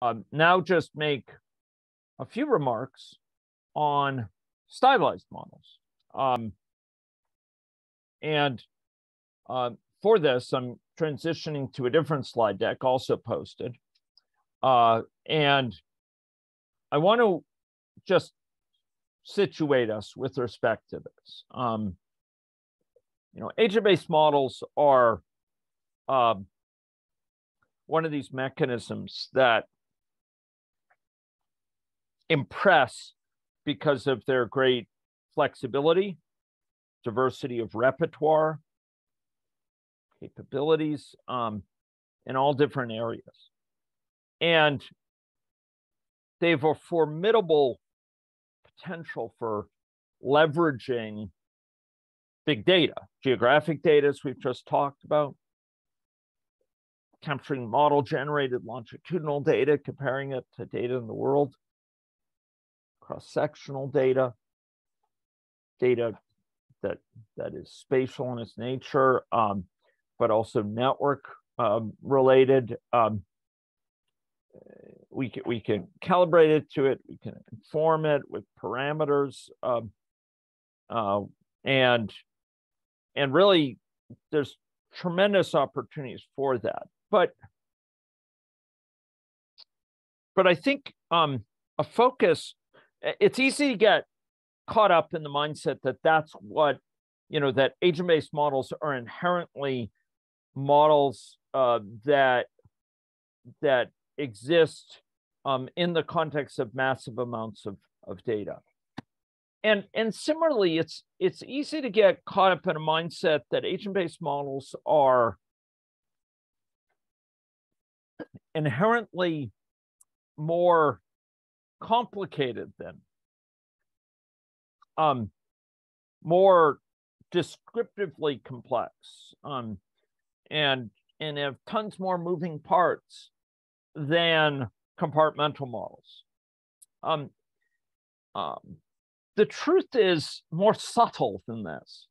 um, now just make a few remarks on stylized models. Um, and uh, for this, I'm transitioning to a different slide deck, also posted. Uh, and I want to just situate us with respect to this. Um, you know, agent-based models are uh, one of these mechanisms that impress because of their great flexibility, diversity of repertoire, capabilities um, in all different areas. And they have a formidable potential for leveraging big data, geographic data, as we've just talked about, capturing model generated longitudinal data, comparing it to data in the world, cross-sectional data, data that that is spatial in its nature, um, but also network um, related. Um, we can we can calibrate it to it. We can inform it with parameters, um, uh, and and really, there's tremendous opportunities for that. But but I think um, a focus it's easy to get caught up in the mindset that that's what you know that agent-based models are inherently models uh, that that exist um, in the context of massive amounts of, of data. And and similarly it's it's easy to get caught up in a mindset that agent-based models are inherently more complicated then. um, more descriptively complex um, and and have tons more moving parts than compartmental models. Um, um, the truth is more subtle than this,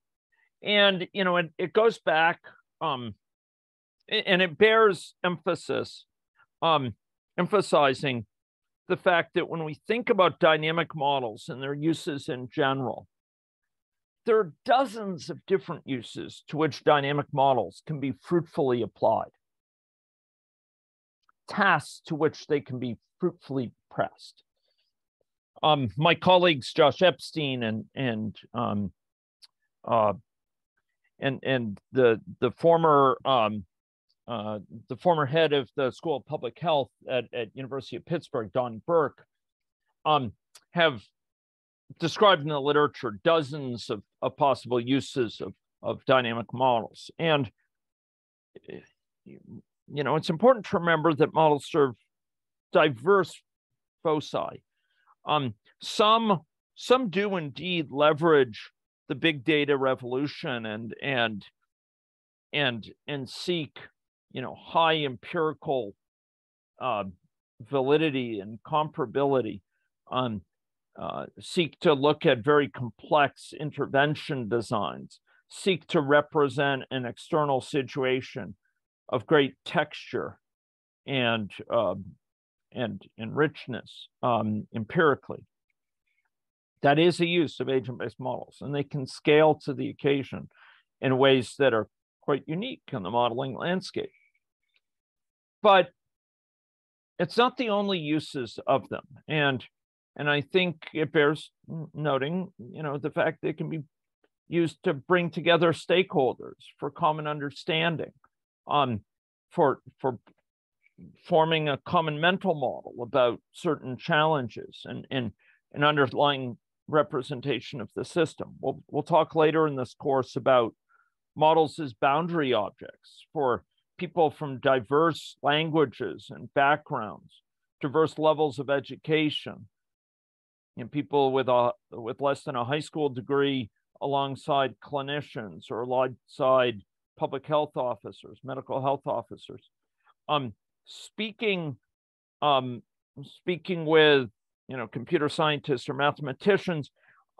and you know it, it goes back um, and it bears emphasis, um, emphasizing the fact that when we think about dynamic models and their uses in general, there are dozens of different uses to which dynamic models can be fruitfully applied, tasks to which they can be fruitfully pressed. Um, my colleagues Josh Epstein and and um, uh, and and the the former um, uh, the former head of the School of Public Health at, at University of Pittsburgh, Don Burke, um, have described in the literature dozens of, of possible uses of, of dynamic models. And, you know, it's important to remember that models serve diverse foci. Um, some, some do indeed leverage the big data revolution and, and, and, and seek you know high empirical uh, validity and comparability uh, seek to look at very complex intervention designs seek to represent an external situation of great texture and uh, and and richness um, empirically. That is a use of agent-based models and they can scale to the occasion in ways that are quite unique in the modeling landscape but it's not the only uses of them. And and i think it bears noting you know the fact that it can be used to bring together stakeholders for common understanding um for for forming a common mental model about certain challenges and and an underlying representation of the system. We'll we'll talk later in this course about models as boundary objects for people from diverse languages and backgrounds, diverse levels of education, and people with a with less than a high school degree alongside clinicians or alongside public health officers, medical health officers. Um, speaking um, speaking with you know computer scientists or mathematicians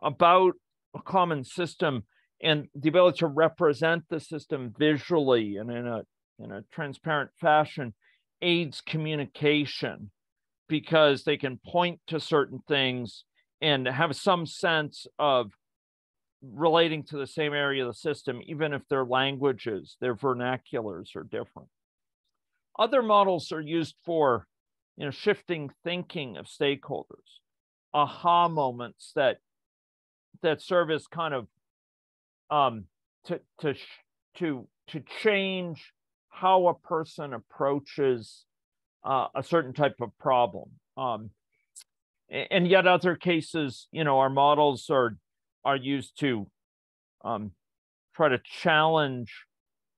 about a common system and the ability to represent the system visually and in a in a transparent fashion aids communication because they can point to certain things and have some sense of relating to the same area of the system, even if their languages, their vernaculars are different. Other models are used for you know, shifting thinking of stakeholders, aha moments that that serve as kind of um, to to to to change how a person approaches uh, a certain type of problem. Um, and yet other cases, you know, our models are are used to um, try to challenge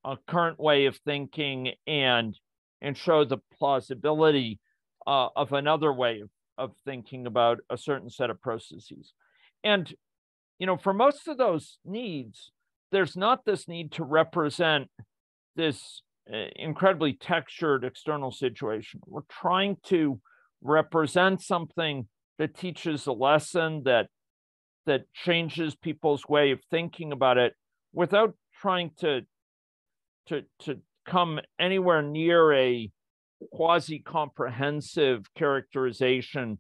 a current way of thinking and and show the plausibility uh, of another way of, of thinking about a certain set of processes. And you know, for most of those needs, there's not this need to represent this incredibly textured external situation. We're trying to represent something that teaches a lesson that that changes people's way of thinking about it without trying to to to come anywhere near a quasi comprehensive characterization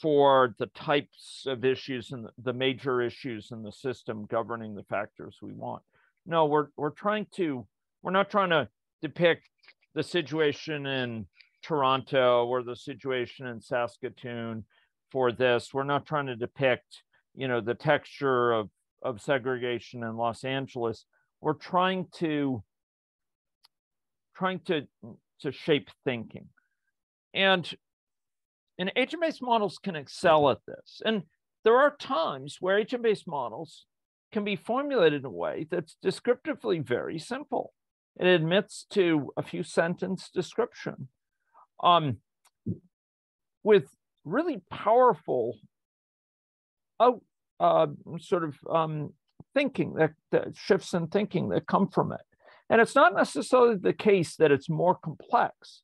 for the types of issues and the major issues in the system governing the factors we want. No, we're we're trying to we're not trying to depict the situation in Toronto or the situation in Saskatoon for this. We're not trying to depict, you know, the texture of, of segregation in Los Angeles. We're trying to trying to to shape thinking. And and agent-based models can excel at this. And there are times where agent-based models can be formulated in a way that's descriptively very simple. It admits to a few sentence description um, with really powerful out uh, sort of um, thinking that, that shifts in thinking that come from it. And it's not necessarily the case that it's more complex,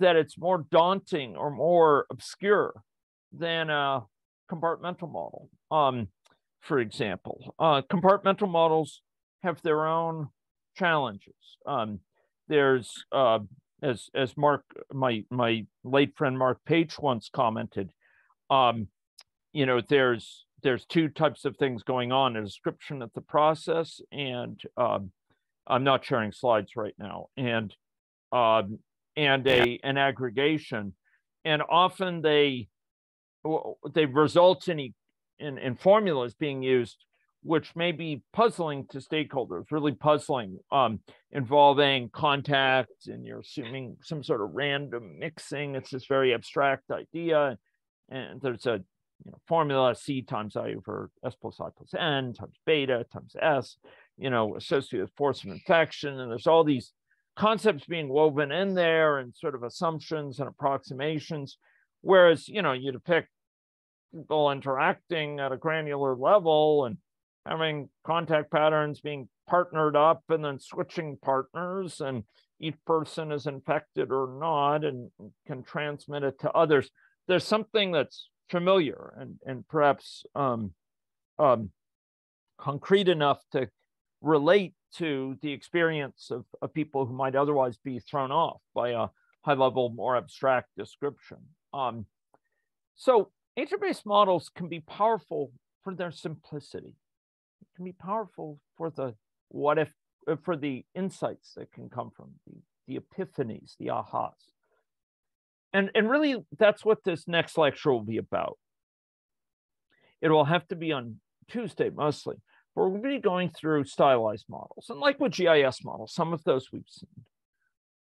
that it's more daunting or more obscure than a compartmental model. Um, for example, uh, compartmental models have their own challenges. Um, there's uh, as as Mark, my my late friend Mark Page once commented, um, you know, there's there's two types of things going on: a description of the process, and um, I'm not sharing slides right now, and um, and a an aggregation, and often they they result in in, in formulas being used which may be puzzling to stakeholders, really puzzling, um, involving contacts, and you're assuming some sort of random mixing. It's this very abstract idea. And there's a you know, formula C times I over S plus I plus N times beta times S, you know, associated with force of infection. And there's all these concepts being woven in there and sort of assumptions and approximations. Whereas, you know, you depict people interacting at a granular level and having contact patterns being partnered up and then switching partners and each person is infected or not and can transmit it to others. There's something that's familiar and and perhaps um, um, concrete enough to relate to the experience of, of people who might otherwise be thrown off by a high level more abstract description. Um, so agent-based models can be powerful for their simplicity can be powerful for the what if uh, for the insights that can come from the, the epiphanies, the ahas. And, and really, that's what this next lecture will be about. It will have to be on Tuesday mostly. but We're going to be going through stylized models. And like with GIS models, some of those we've seen,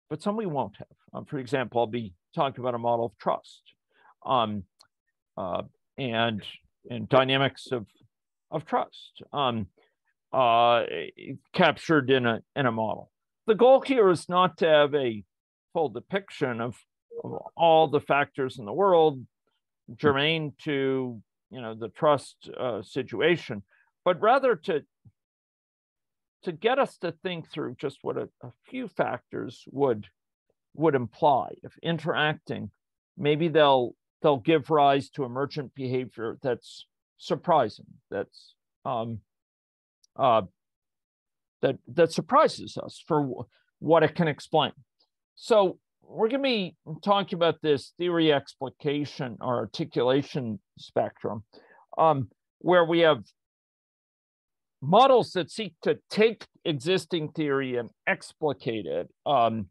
but some we won't have. Um, for example, I'll be talking about a model of trust um, uh, and, and dynamics of of trust um, uh, captured in a in a model. The goal here is not to have a full depiction of, of all the factors in the world germane to you know the trust uh, situation, but rather to to get us to think through just what a, a few factors would would imply if interacting maybe they'll they'll give rise to emergent behavior that's surprising. That's um, uh, that that surprises us for what it can explain. So we're going to be talking about this theory explication or articulation spectrum, um, where we have models that seek to take existing theory and explicate it, um,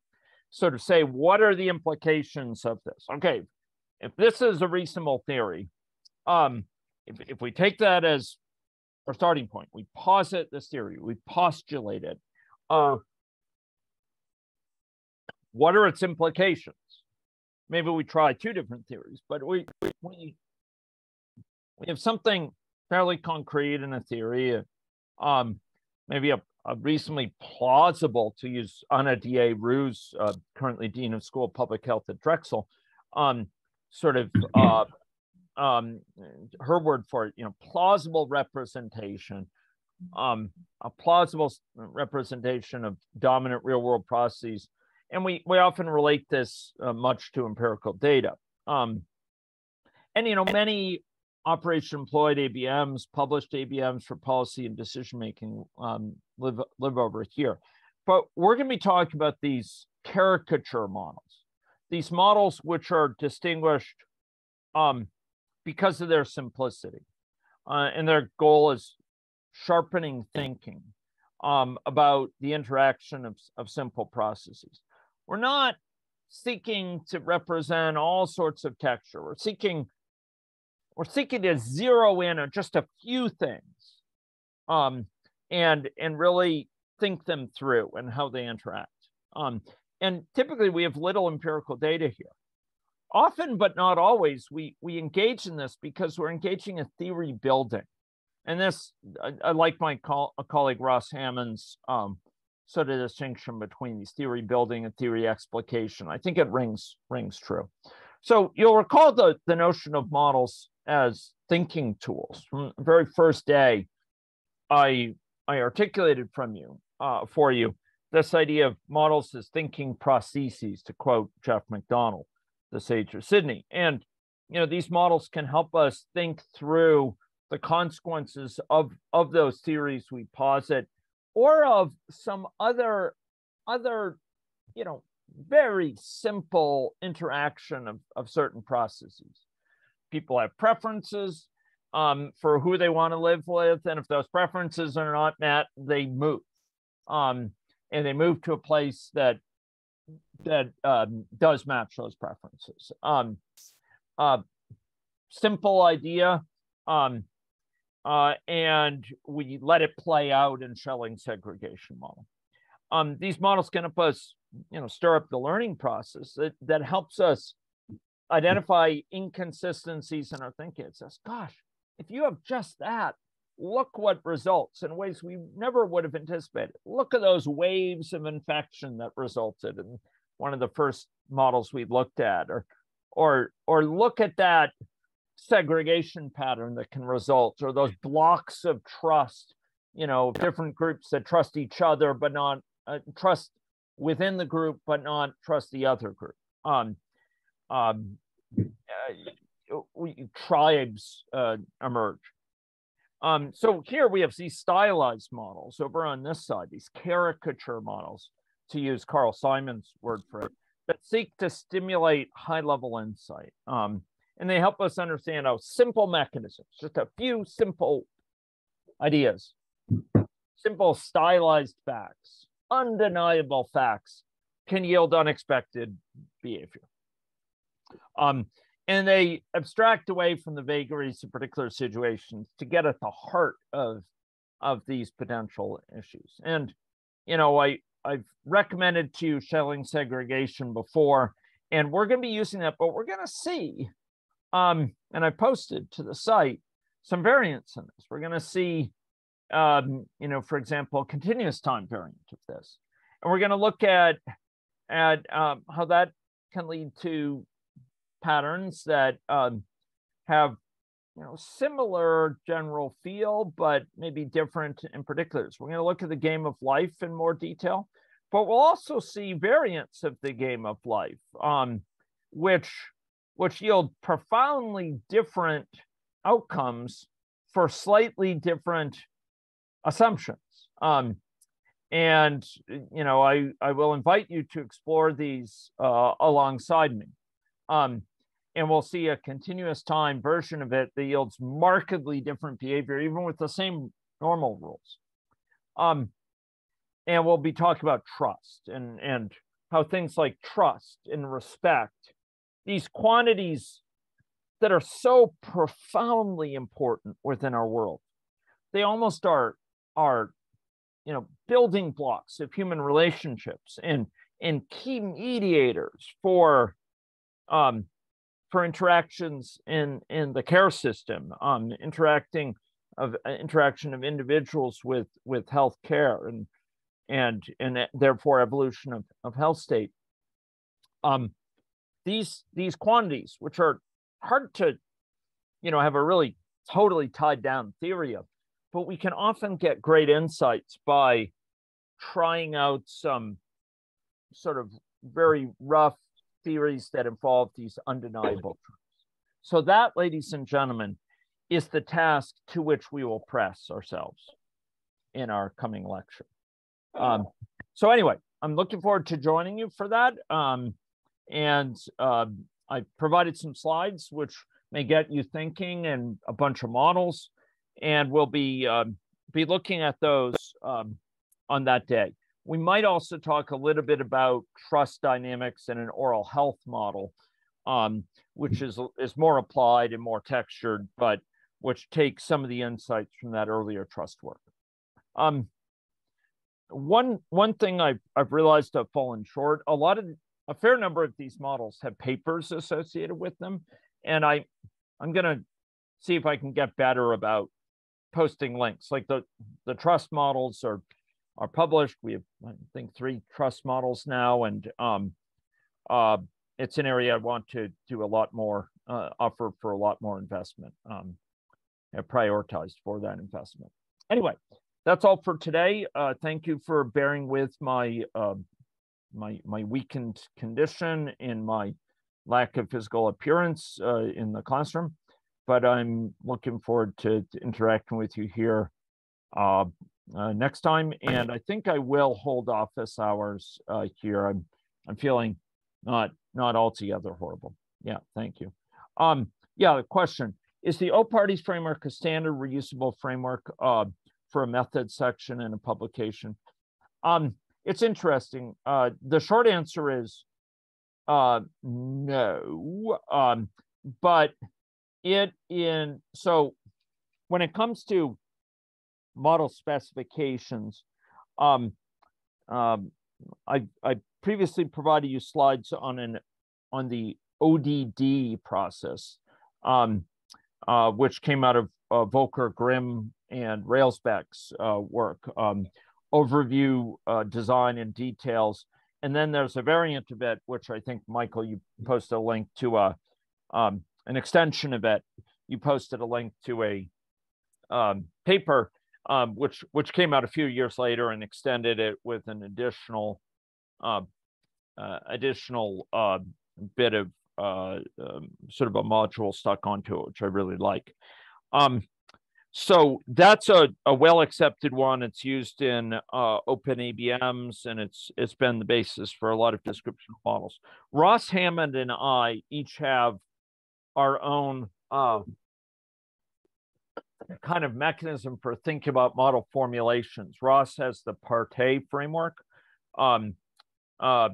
sort of say, what are the implications of this? Okay, if this is a reasonable theory, um, if, if we take that as our starting point, we posit this theory, we postulate it, uh, what are its implications? Maybe we try two different theories, but we, we, we have something fairly concrete in a theory, um, maybe a, a reasonably plausible, to use Ana Diez Roux, uh, currently Dean of School of Public Health at Drexel, um, sort of uh, um, her word for it, you know, plausible representation, um, a plausible representation of dominant real world processes. And we, we often relate this uh, much to empirical data. Um, and, you know, many operation employed ABMs, published ABMs for policy and decision making um, live, live over here. But we're going to be talking about these caricature models, these models which are distinguished um, because of their simplicity. Uh, and their goal is sharpening thinking um, about the interaction of, of simple processes. We're not seeking to represent all sorts of texture. We're seeking we're seeking to zero in on just a few things um, and and really think them through and how they interact. Um, and typically we have little empirical data here often but not always we we engage in this because we're engaging in theory building. And this i, I like my co- colleague ross hammond's um, sort of distinction between these theory building and theory explication. I think it rings rings true. So you'll recall the, the notion of models as thinking tools. From the very first day i i articulated from you uh, for you this idea of models as thinking processes to quote Geoff McDonnell the Sage of Sydney. And you know, these models can help us think through the consequences of of those theories we posit, or of some other other, you know, very simple interaction of, of certain processes. People have preferences um, for who they want to live with, and if those preferences are not met, they move. Um, and they move to a place that that um, does match those preferences. Um, uh, simple idea, um, uh, and we let it play out in Schelling segregation model. Um, these models can help us, you know, stir up the learning process that, that helps us identify inconsistencies in our thinking. It says, gosh, if you have just that, look what results in ways we never would have anticipated. Look at those waves of infection that resulted in one of the first models we looked at, or or or look at that segregation pattern that can result, or those blocks of trust, you know, different groups that trust each other but not uh, trust within the group but not trust the other group. Um, um, uh, we, tribes uh, emerge um, so here we have these stylized models over on this side, these caricature models, to use Carl Simon's word for it, that seek to stimulate high level insight. Um, and they help us understand how simple mechanisms, just a few simple ideas, simple stylized facts, undeniable facts can yield unexpected behavior. Um, and they abstract away from the vagaries of particular situations to get at the heart of of these potential issues. And you know i i've recommended to you Schelling segregation before and we're going to be using that but we're going to see um and i posted to the site some variants in this. We're going to see um you know for example continuous time variant of this. And we're going to look at at um, how that can lead to patterns that um, have you know similar general feel but maybe different in particulars we're going to look at the game of life in more detail but we'll also see variants of the game of life um, which which yield profoundly different outcomes for slightly different assumptions um, and you know, I I will invite you to explore these uh, alongside me. Um, and we'll see a continuous time version of it that yields markedly different behavior, even with the same normal rules. Um, and we'll be talking about trust and and how things like trust and respect, these quantities that are so profoundly important within our world, they almost are are you know building blocks of human relationships and and key mediators for um, for interactions in in the care system, um, interacting of uh, interaction of individuals with with health care and and and therefore evolution of, of health state. Um, these these quantities, which are hard to, you know, have a really totally tied down theory of, but we can often get great insights by trying out some sort of very rough theories that involve these undeniable truths. So, that, ladies and gentlemen, is the task to which we will press ourselves in our coming lecture. Um, so, anyway, I'm looking forward to joining you for that. Um, and uh, I provided some slides which may get you thinking and a bunch of models, and we'll be uh, be looking at those um, on that day. We might also talk a little bit about trust dynamics and an oral health model, um, which is, is more applied and more textured, but which takes some of the insights from that earlier trust work. Um, one one thing I've, I've realized I've fallen short, a lot of a fair number of these models have papers associated with them. And I I'm gonna see if I can get better about posting links. Like the the trust models are are published. We have, I think, three trust models now, and um, uh, it's an area I want to do a lot more, uh, offer for a lot more investment, um, prioritized for that investment. Anyway, that's all for today. Uh, thank you for bearing with my uh, my my weakened condition and my lack of physical appearance uh, in the classroom, but I'm looking forward to, to interacting with you here uh, next time. And I think I will hold office hours uh, here. I'm I'm feeling not not altogether horrible. Yeah, thank you. Um, yeah, the question is the O parties framework a standard reusable framework uh, for a method section in a publication? Um, it's interesting. Uh, the short answer is uh, no. Um, but it in so when it comes to model specifications. Um, um, I, I previously provided you slides on an on the ODD process, um, uh, which came out of uh, Volker Grimm and Railsback's uh, work. Um, overview, uh, design, and details. And then there's a variant of it, which I think, Michael, you posted a link to a, um, an extension of it. You posted a link to a um, paper um, which which came out a few years later and extended it with an additional uh, uh, additional uh, bit of uh, um, sort of a module stuck onto it, which I really like. Um, so that's a, a well accepted one. It's used in uh, open ABMs and it's it's been the basis for a lot of description models. Ross Hammond and I each have our own uh, kind of mechanism for thinking about model formulations. Ross has the PARTE framework, um, uh,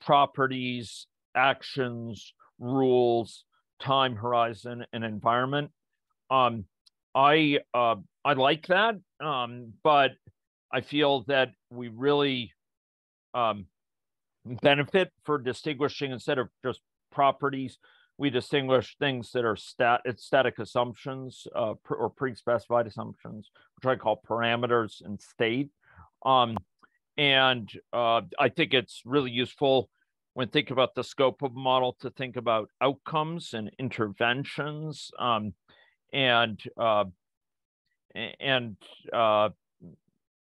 properties, actions, rules, time horizon, and environment. Um, I uh, I like that, um, but I feel that we really um, benefit for distinguishing instead of just properties we distinguish things that are stat static assumptions uh, or pre-specified assumptions, which I call parameters and state. Um, and uh, I think it's really useful when thinking about the scope of a model to think about outcomes and interventions. Um, and uh, and uh,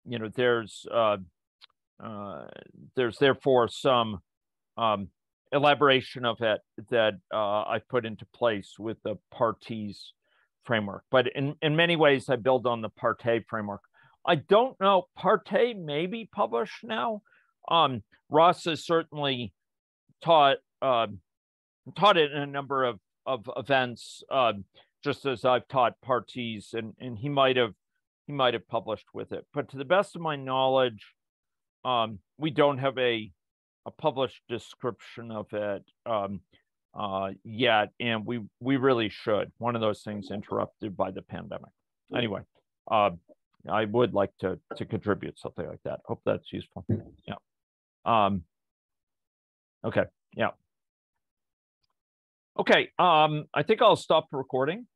you know, there's uh, uh, there's therefore some um, elaboration of it that uh, I put into place with the parties framework. But in, in many ways, I build on the PARTE framework. I don't know. Parte may be published now. Um, Ross has certainly taught uh, taught it in a number of of events, uh, just as I've taught parties, and and he might have he might have published with it. But to the best of my knowledge, um, we don't have a a published description of it um, uh, yet, and we we really should. One of those things interrupted by the pandemic. Anyway, uh, I would like to to contribute something like that. Hope that's useful. Yeah. Um. Okay. Yeah. Okay. Um. I think I'll stop recording.